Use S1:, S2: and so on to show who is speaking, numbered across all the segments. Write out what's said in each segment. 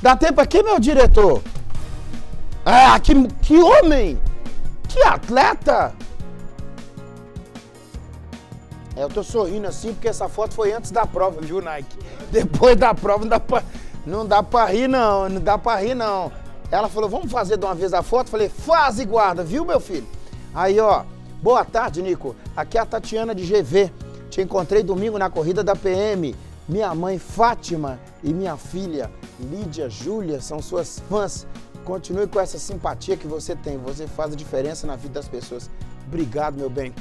S1: Dá tempo aqui, meu diretor? Ah, que, que homem! Que atleta! É, eu tô sorrindo assim porque essa foto foi antes da prova, viu, Nike? Depois da prova não dá pra, não dá pra rir, não. Não dá pra rir, não. Ela falou, vamos fazer de uma vez a foto? Falei, faz e guarda, viu, meu filho? Aí, ó, boa tarde, Nico. Aqui é a Tatiana de GV. Te encontrei domingo na corrida da PM. Minha mãe Fátima e minha filha Lídia Júlia são suas fãs. Continue com essa simpatia que você tem. Você faz a diferença na vida das pessoas. Obrigado, meu bem.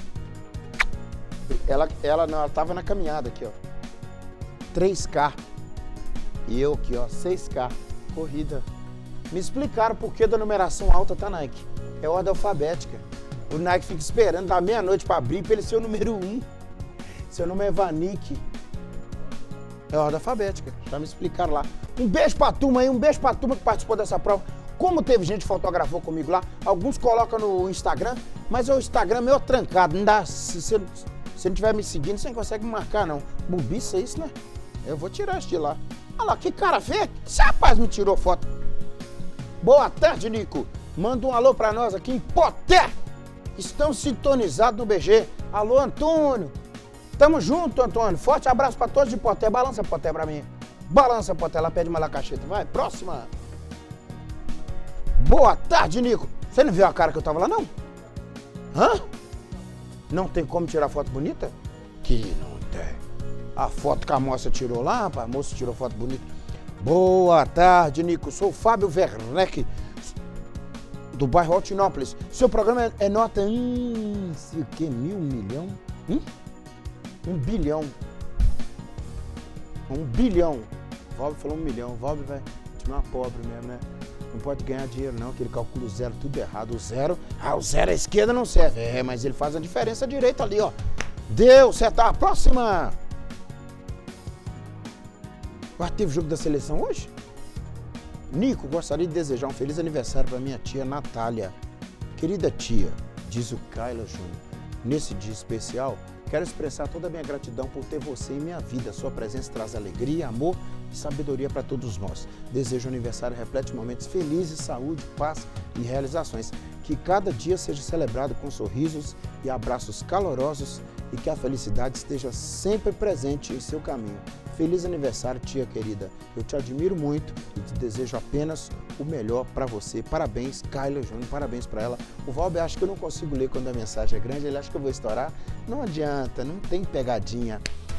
S1: Ela, ela, não, ela tava na caminhada aqui, ó. 3K. E eu aqui, ó, 6K. Corrida. Me explicaram por que da numeração alta tá Nike. É ordem alfabética. O Nike fica esperando da meia-noite para abrir para ele ser o número 1. Um. Seu nome é Vanik. É ordem alfabética. Já me explicaram lá. Um beijo pra turma aí, um beijo pra turma que participou dessa prova. Como teve gente que fotografou comigo lá, alguns colocam no Instagram, mas o Instagram é meio trancado. Não dá. Se você não estiver me seguindo, você não consegue marcar, não. Bobiça isso, né? Eu vou tirar isso de lá. Olha lá, que cara feio. Esse rapaz me tirou foto. Boa tarde, Nico. Manda um alô pra nós aqui em Poté. Estamos sintonizados no BG. Alô, Antônio. Tamo junto, Antônio. Forte abraço pra todos de Poté. Balança Poté pra mim. Balança Poté. Lá pede uma lacacheta. Vai, próxima. Boa tarde, Nico. Você não viu a cara que eu tava lá, não? Hã? Não tem como tirar foto bonita? Que não tem. A foto que a moça tirou lá, rapaz, a moça tirou foto bonita. Boa tarde, Nico. Sou o Fábio Werneck, do bairro Altinópolis. Seu programa é, é nota. Hum, sei o que? Mil, milhão? Hum? Um bilhão. Um bilhão. Valve falou um milhão. Valve vai continuar pobre mesmo, né? Não pode ganhar dinheiro não, que ele calcula o zero tudo errado. O zero, ah, o zero à esquerda não serve. É, mas ele faz a diferença à direita ali, ó. Deu, certo. A próxima. Ué, teve jogo da seleção hoje? Nico, gostaria de desejar um feliz aniversário para minha tia Natália. Querida tia, diz o Kyla Júnior, nesse dia especial, quero expressar toda a minha gratidão por ter você em minha vida. Sua presença traz alegria, amor e sabedoria para todos nós. Desejo um aniversário repleto de momentos felizes, saúde, paz e realizações. Que cada dia seja celebrado com sorrisos e abraços calorosos e que a felicidade esteja sempre presente em seu caminho. Feliz aniversário, tia querida. Eu te admiro muito e te desejo apenas o melhor para você. Parabéns, Kyla Júnior, parabéns para ela. O Valber acha que eu não consigo ler quando a mensagem é grande, ele acha que eu vou estourar. Não adianta, não tem pegadinha.